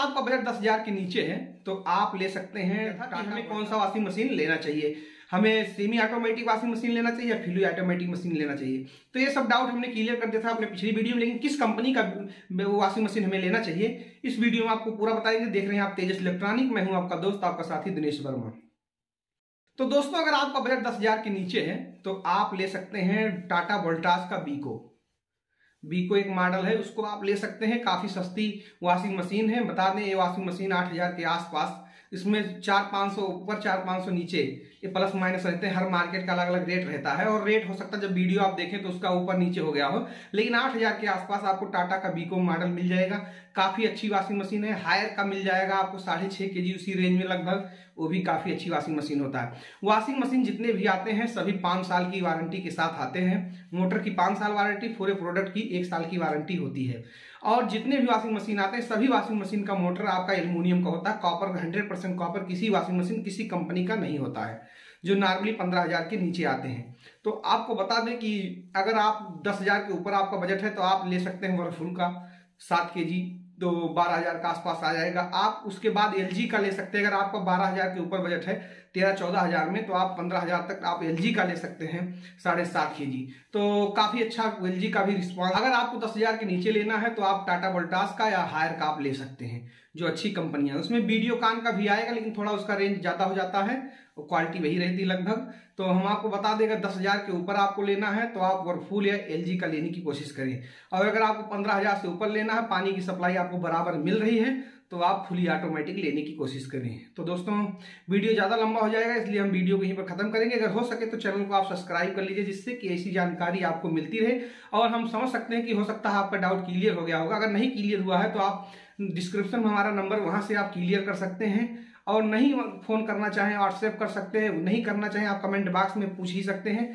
आपका बजट दस हज़ार के नीचे है तो आप ले सकते हैं कि हमें कौन सा वॉशिंग मशीन लेना चाहिए? हमें सेमी ऑटोमेटिक वॉशिंग मशीन लेना चाहिए या फिलू ऑटोमेटिक मशीन लेना चाहिए? तो ये सब डाउट हमने क्लियर कर दिया था अपने पिछली वीडियो में लेकिन किस कंपनी का वॉशिंग मशीन हमें लेना चाहिए? इस वीडियो में आपको पूरा बताएँगे देख रहे हैं आप तेजस इलेक्ट्रॉनिक मैं हूँ आपका दोस्त आपका साथी दिनेश वर्मा। तो दोस्तों अगर आपका बजट दस हज़ार के नीचे है तो आप ले सकते हैं टाटा वोल्टास का बीको बीको एक मॉडल है, उसको आप ले सकते हैं। काफ़ी सस्ती वॉशिंग मशीन है। बता दें, ये वॉशिंग मशीन आठ हज़ार के आसपास इसमें चार पाँच सौ, ऊपर चार पाँच सौ नीचे ये प्लस माइनस रहते हैं। हर मार्केट का अलग अलग रेट रहता है और रेट हो सकता है जब वीडियो आप देखें तो उसका ऊपर नीचे हो गया हो। लेकिन आठ हज़ार के आसपास आपको टाटा का बीको मॉडल मिल जाएगा। काफ़ी अच्छी वॉशिंग मशीन है। हायर का मिल जाएगा आपको साढ़े छह के जी उसी रेंज में लगभग। वो भी काफ़ी अच्छी वॉशिंग मशीन होता है। वॉशिंग मशीन जितने भी आते हैं, सभी पाँच साल की वारंटी के साथ आते हैं। मोटर की पाँच साल वारंटी पूरे प्रोडक्ट की एक साल की वारंटी होती है। और जितने भी वॉशिंग मशीन आते हैं, सभी वॉशिंग मशीन का मोटर आपका एल्यूमिनियम का होता है। कॉपर हंड्रेड परसेंट कॉपर किसी वॉशिंग मशीन किसी कंपनी का नहीं होता है, जो नॉर्मली पंद्रह हज़ार के नीचे आते हैं। तो आपको बता दें कि अगर आप दस हज़ार के ऊपर आपका बजट है तो आप ले सकते हैं वर्लफुल का सात के जी तो बारह हज़ार के आसपास आ जाएगा। आप उसके बाद एलजी का ले सकते हैं। अगर आपका बारह हज़ार के ऊपर बजट है, तेरह चौदह हज़ार में तो आप पंद्रह हज़ार तक आप एलजी का ले सकते हैं, साढ़े सात के जी तो काफ़ी अच्छा एलजी का भी रिस्पॉन्स अगर आपको दस हज़ार के नीचे लेना है तो आप टाटा वोल्टास का या हायर का आप ले सकते हैं, जो अच्छी कंपनियाँ उसमें वीडियो कान का भी आएगा, लेकिन थोड़ा उसका रेंज ज़्यादा हो जाता है क्वालिटी वही रहती लगभग। तो हम आपको बता देगा दस हज़ार के ऊपर आपको लेना है तो आप वर्फुल या एलजी का लेने की कोशिश करें। और अगर आपको पंद्रह हज़ार से ऊपर लेना है, पानी की सप्लाई आपको बराबर मिल रही है तो आप फुली ऑटोमेटिक लेने की कोशिश करें। तो दोस्तों, वीडियो ज़्यादा लंबा हो जाएगा, इसलिए हम वीडियो को यहीं पर खत्म करेंगे। अगर हो सके तो चैनल को आप सब्सक्राइब कर लीजिए, जिससे कि ऐसी जानकारी आपको मिलती रहे। और हम समझ सकते हैं कि हो सकता है आपका डाउट क्लियर हो गया होगा। अगर नहीं क्लियर हुआ है तो आप डिस्क्रिप्शन में हमारा नंबर, वहाँ से आप क्लियर कर सकते हैं। और नहीं फ़ोन करना चाहें, व्हाट्सएप कर सकते हैं, नहीं करना चाहें, आप कमेंट बॉक्स में पूछ ही सकते हैं।